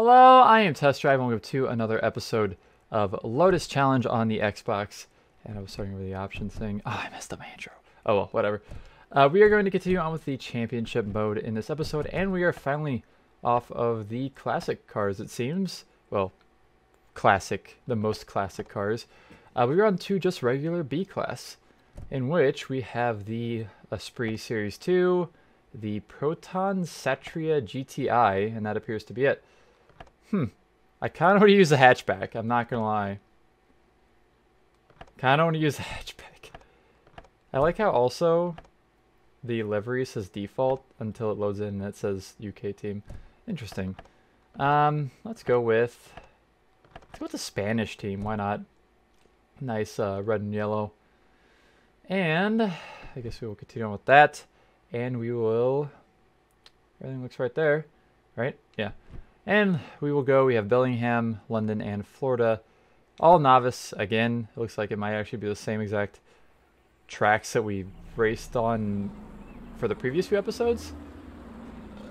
Hello, I am Test Drive, and welcome to another episode of Lotus Challenge on the Xbox. And I was starting with the options thing. Oh, I messed up my intro. Oh well, whatever. Uh, we are going to continue on with the championship mode in this episode, and we are finally off of the classic cars, it seems. Well, classic, the most classic cars. Uh, we are on to just regular B class, in which we have the Esprit Series 2, the Proton Satria GTI, and that appears to be it. Hmm. I kind of want to use the hatchback. I'm not going to lie. Kind of want to use the hatchback. I like how also the livery says default until it loads in and it says UK team. Interesting. Um, let's go with let's go with the Spanish team. Why not? Nice uh, red and yellow. And I guess we will continue on with that. And we will. Everything looks right there, right? Yeah. And we will go. We have Bellingham, London, and Florida. All novice again. It looks like it might actually be the same exact tracks that we raced on for the previous few episodes.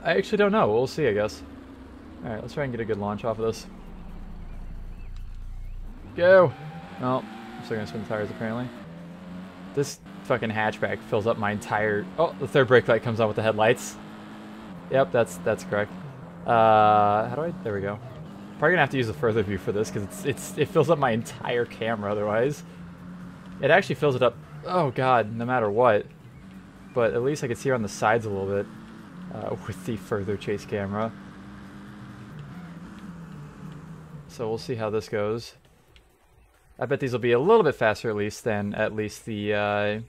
I actually don't know. We'll see, I guess. Alright, let's try and get a good launch off of this. Go! Oh, I'm still gonna spin the tires apparently. This fucking hatchback fills up my entire... Oh, the third brake light comes on with the headlights. Yep, that's that's correct. Uh, how do I... There we go. Probably gonna have to use a further view for this because it's it's it fills up my entire camera otherwise. It actually fills it up. Oh god, no matter what. But at least I can see on the sides a little bit uh, with the further chase camera. So we'll see how this goes. I bet these will be a little bit faster at least than at least the uh,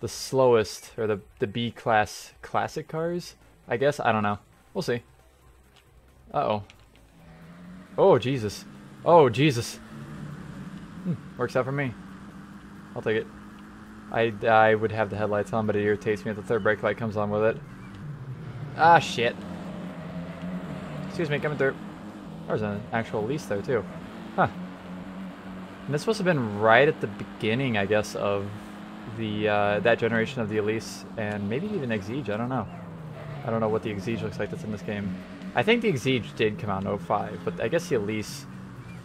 the slowest or the the B class classic cars. I guess I don't know. We'll see. Uh oh. Oh Jesus. Oh Jesus. Hmm, works out for me. I'll take it. I, I would have the headlights on, but it irritates me if the third brake light comes on with it. Ah, shit. Excuse me, coming through. There's an actual Elise there, too. Huh. And this must have been right at the beginning, I guess, of the uh, that generation of the Elise, and maybe even Exige, I don't know. I don't know what the Exige looks like that's in this game. I think the Exige did come out in 05, but I guess the Elise,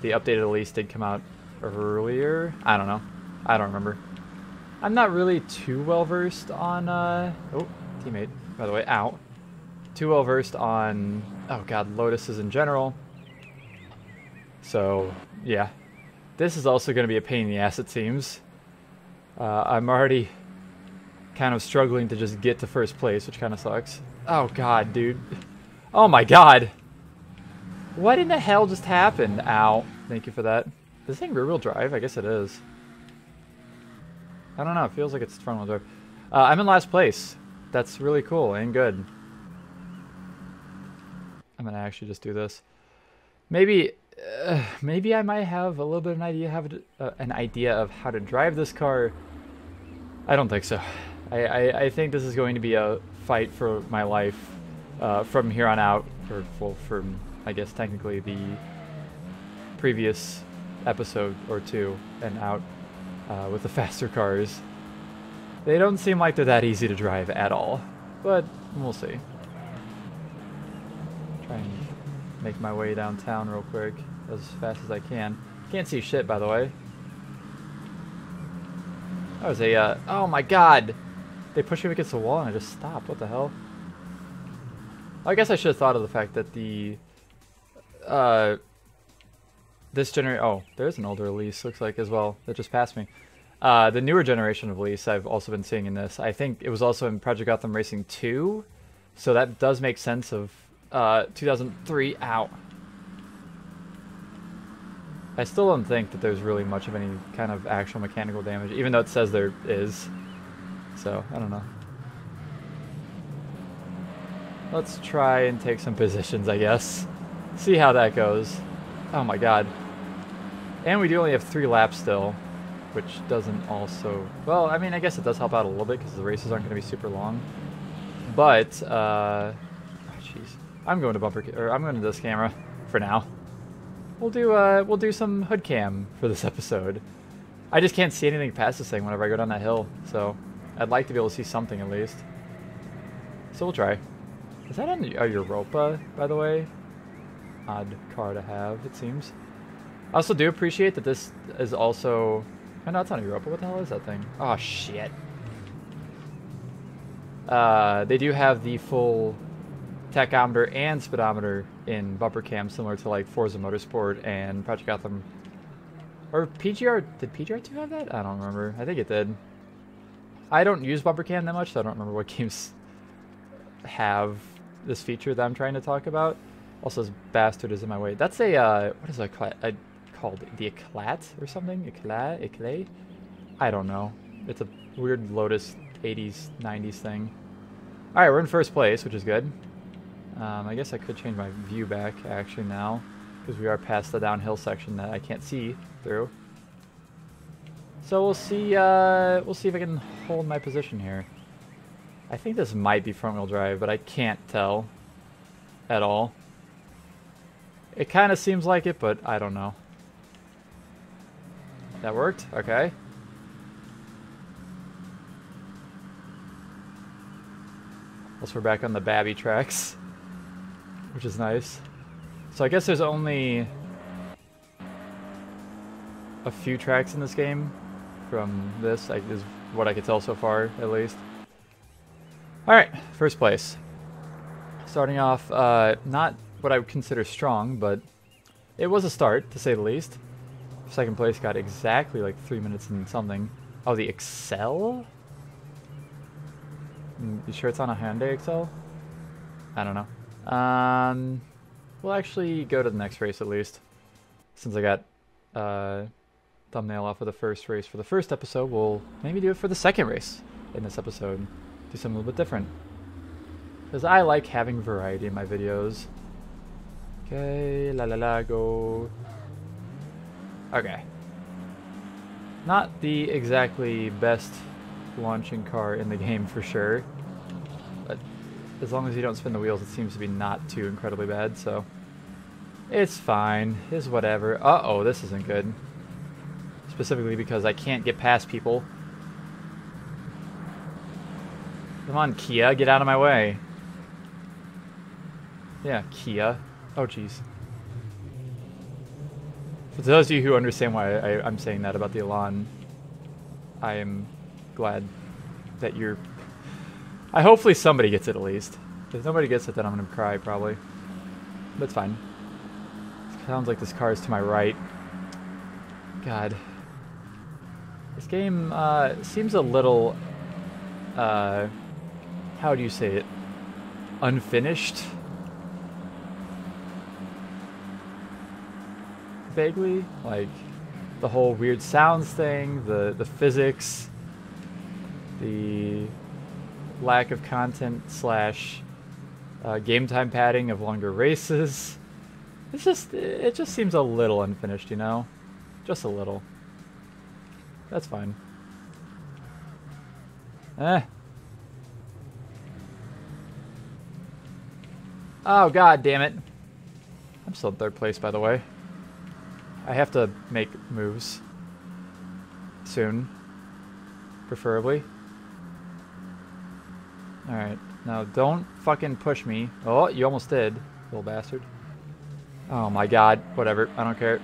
the updated Elise did come out earlier. I don't know. I don't remember. I'm not really too well versed on, uh, oh, teammate, by the way, out. Too well versed on, oh god, Lotuses in general. So, yeah. This is also going to be a pain in the ass, it seems. Uh, I'm already kind of struggling to just get to first place, which kind of sucks. Oh god, dude. Oh my god! What in the hell just happened? Ow. Thank you for that. Is this thing rear-wheel drive? I guess it is. I don't know. It feels like it's front wheel drive. Uh, I'm in last place. That's really cool and good. I'm gonna actually just do this. Maybe, uh, maybe I might have a little bit of an idea have to, uh, an idea of how to drive this car. I don't think so. I, I, I think this is going to be a fight for my life uh, from here on out, or well, from I guess technically the previous episode or two and out uh, with the faster cars. They don't seem like they're that easy to drive at all, but we'll see. Try and make my way downtown real quick as fast as I can. Can't see shit, by the way. That was a, uh, oh my god! They pushed me against the wall and I just stopped. What the hell? I guess I should have thought of the fact that the, uh, this generation, oh, there's an older Elise, looks like, as well, that just passed me. Uh, the newer generation of Elise I've also been seeing in this. I think it was also in Project Gotham Racing 2, so that does make sense of uh, 2003. Out. I still don't think that there's really much of any kind of actual mechanical damage, even though it says there is. So, I don't know. Let's try and take some positions, I guess. See how that goes. Oh my god. And we do only have three laps still, which doesn't also... Well, I mean, I guess it does help out a little bit because the races aren't going to be super long. But, uh... Jeez. I'm going to bumper... Or I'm going to this camera for now. We'll do, uh, we'll do some hood cam for this episode. I just can't see anything past this thing whenever I go down that hill, so I'd like to be able to see something at least. So we'll try. Is that a Europa, by the way? odd car to have, it seems. I also do appreciate that this is also... Oh, no, it's not a Europa. What the hell is that thing? Oh, shit. Uh, they do have the full tachometer and speedometer in bumper cam, similar to like Forza Motorsport and Project Gotham. Or PGR, did PGR2 have that? I don't remember. I think it did. I don't use bumper cam that much, so I don't remember what games have this feature that I'm trying to talk about. Also, this bastard is in my way. That's a, uh, what is it called? The Eclat or something? Eclat? Eclat? I don't know. It's a weird Lotus 80s, 90s thing. Alright, we're in first place, which is good. Um, I guess I could change my view back, actually, now. Because we are past the downhill section that I can't see through. So we'll see, uh, we'll see if I can hold my position here. I think this might be front-wheel drive, but I can't tell at all. It kind of seems like it, but I don't know. That worked? Okay. Also, we're back on the Babby tracks, which is nice. So I guess there's only a few tracks in this game from this, is what I could tell so far, at least. Alright, first place. Starting off, uh, not what I would consider strong, but it was a start, to say the least. Second place got exactly like three minutes and something. Oh, the Excel? Mm, you sure it's on a Hyundai Excel? I don't know. Um, we'll actually go to the next race at least. Since I got uh, thumbnail off of the first race for the first episode, we'll maybe do it for the second race in this episode do something a little bit different. Because I like having variety in my videos. Okay, la la la, go. Okay. Not the exactly best launching car in the game for sure. But as long as you don't spin the wheels, it seems to be not too incredibly bad, so... It's fine. It's whatever. Uh-oh, this isn't good. Specifically because I can't get past people Come on, Kia, get out of my way. Yeah, Kia. Oh, jeez. For those of you who understand why I, am saying that about the Elan, I am glad that you're... I hopefully somebody gets it at least. If nobody gets it, then I'm going to cry, probably. That's fine. Sounds like this car is to my right. God. This game uh, seems a little... Uh, how do you say it? Unfinished? Vaguely? Like, the whole weird sounds thing, the, the physics, the lack of content slash uh, game time padding of longer races. It's just, it just seems a little unfinished, you know? Just a little. That's fine. Eh, Oh, god damn it. I'm still in third place, by the way. I have to make moves. Soon. Preferably. Alright. Now, don't fucking push me. Oh, you almost did, little bastard. Oh my god. Whatever. I don't care.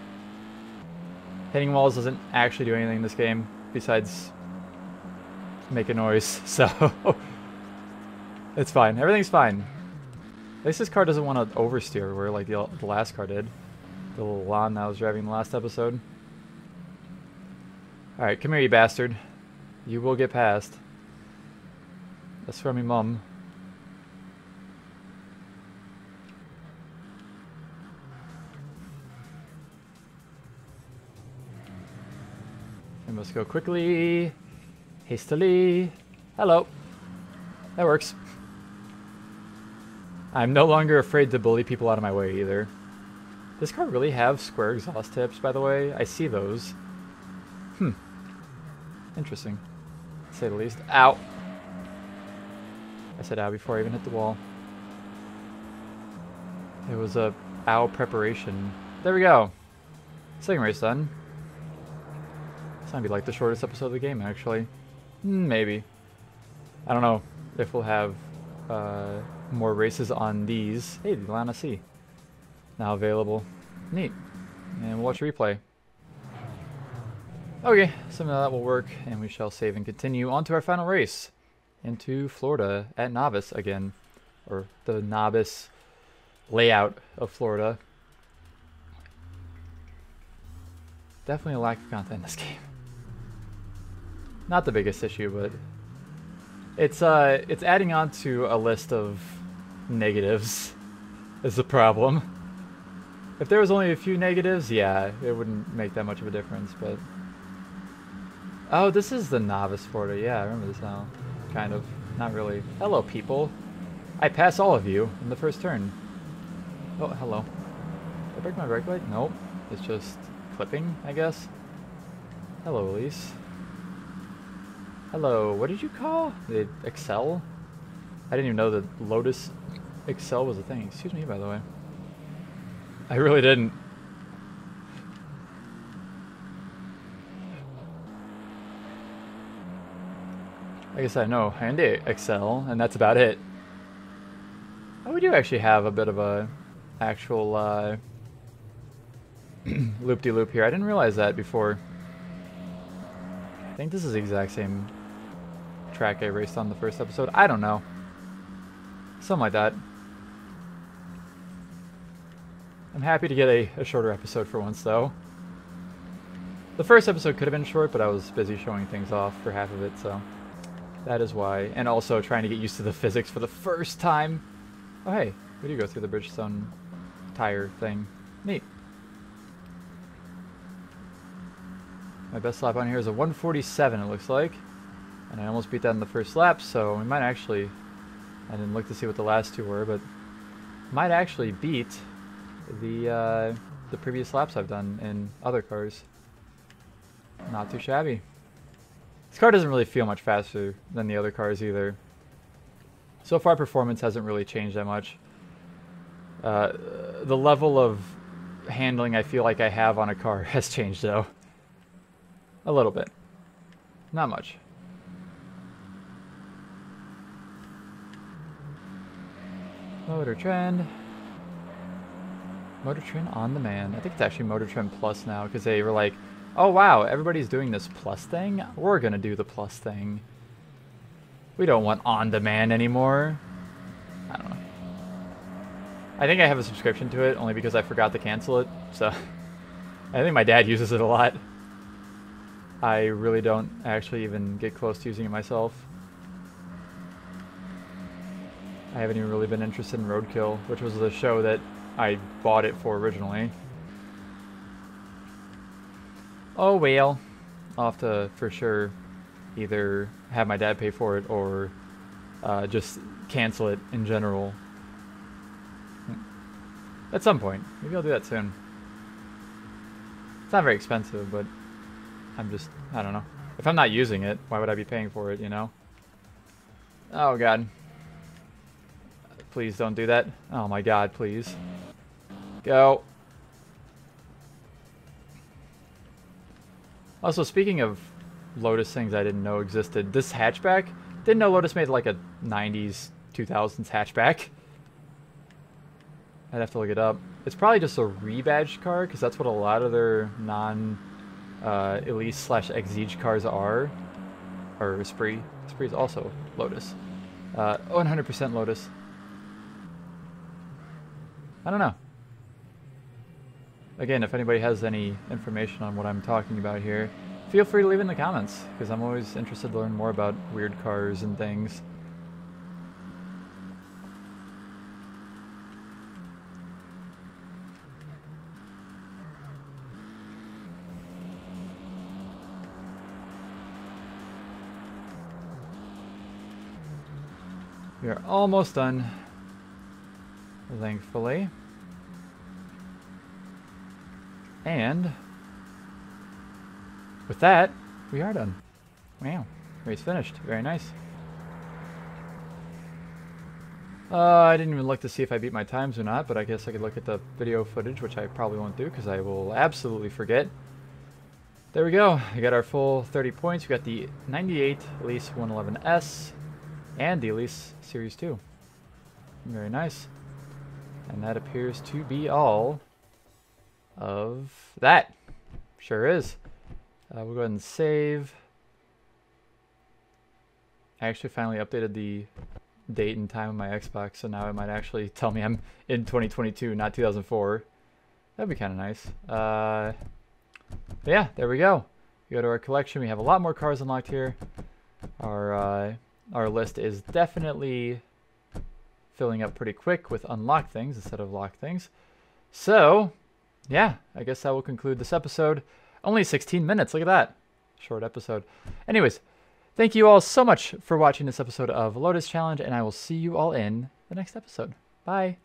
Hitting walls doesn't actually do anything in this game besides make a noise, so it's fine. Everything's fine. At least this car doesn't want to oversteer where like the, the last car did. The little Elan that I was driving in the last episode. Alright, come here you bastard. You will get past. That's from me mum. I must go quickly, hastily. Hello. That works. I'm no longer afraid to bully people out of my way either. Does this car really have square exhaust tips, by the way? I see those. Hmm. Interesting. To say the least. Ow! I said ow before I even hit the wall. It was a ow preparation. There we go. Second race done. It's gonna be like the shortest episode of the game, actually. Hmm, maybe. I don't know if we'll have uh, more races on these. Hey, the Lana C. now available. Neat. And watch replay. Okay, some of that will work, and we shall save and continue on to our final race into Florida at Novice again, or the Novice layout of Florida. Definitely a lack of content in this game. Not the biggest issue, but it's uh it's adding on to a list of negatives is the problem. If there was only a few negatives, yeah, it wouldn't make that much of a difference, but... Oh, this is the novice Florida. Yeah, I remember this now. Kind of. Not really. Hello, people. I pass all of you in the first turn. Oh, hello. Did I break my brake light? Nope. It's just clipping, I guess. Hello, Elise. Hello, what did you call? The Excel? I didn't even know that Lotus Excel was a thing. Excuse me, by the way. I really didn't. I guess I know Hyundai Excel, and that's about it. Oh, we do actually have a bit of a actual uh, loop-de-loop -loop here. I didn't realize that before. I think this is the exact same track I raced on the first episode. I don't know. Something like that. I'm happy to get a, a shorter episode for once, though. The first episode could have been short, but I was busy showing things off for half of it, so that is why. And also trying to get used to the physics for the first time. Oh, hey, we do go through the Bridgestone tire thing. Neat. My best lap on here is a 147, it looks like. And I almost beat that in the first lap, so we might actually... I didn't look to see what the last two were, but might actually beat the uh, the previous laps I've done in other cars. Not too shabby. This car doesn't really feel much faster than the other cars either. So far performance hasn't really changed that much. Uh, the level of handling I feel like I have on a car has changed though. A little bit. Not much. Motor Trend. Motor Trend on demand. I think it's actually Motor Trend Plus now because they were like, oh wow, everybody's doing this Plus thing. We're going to do the Plus thing. We don't want on demand anymore. I don't know. I think I have a subscription to it only because I forgot to cancel it. So I think my dad uses it a lot. I really don't actually even get close to using it myself. I haven't even really been interested in Roadkill, which was the show that I bought it for originally. Oh well. I'll have to, for sure, either have my dad pay for it or uh, just cancel it in general. At some point. Maybe I'll do that soon. It's not very expensive, but I'm just, I don't know. If I'm not using it, why would I be paying for it, you know? Oh god. Please don't do that. Oh my god, please. Go. Also, speaking of Lotus things I didn't know existed, this hatchback, didn't know Lotus made like a 90s, 2000s hatchback. I'd have to look it up. It's probably just a rebadged car, because that's what a lot of their non uh, Elise slash Exige cars are. Or Esprit. Esprit is also Lotus. Uh, 100% Lotus. I don't know. Again, if anybody has any information on what I'm talking about here, feel free to leave in the comments, because I'm always interested to learn more about weird cars and things. We are almost done thankfully. And with that, we are done. Wow, race finished. Very nice. Uh, I didn't even look to see if I beat my times or not, but I guess I could look at the video footage, which I probably won't do because I will absolutely forget. There we go. We got our full 30 points. We got the 98 Elise 111S and the Elise Series 2. Very nice. And that appears to be all of that. Sure is. Uh, we'll go ahead and save. I actually finally updated the date and time of my Xbox, so now it might actually tell me I'm in 2022, not 2004. That'd be kind of nice. Uh, yeah, there we go. We go to our collection. We have a lot more cars unlocked here. Our uh, our list is definitely filling up pretty quick with unlock things instead of lock things. So, yeah, I guess that will conclude this episode. Only 16 minutes. Look at that. Short episode. Anyways, thank you all so much for watching this episode of Lotus Challenge, and I will see you all in the next episode. Bye.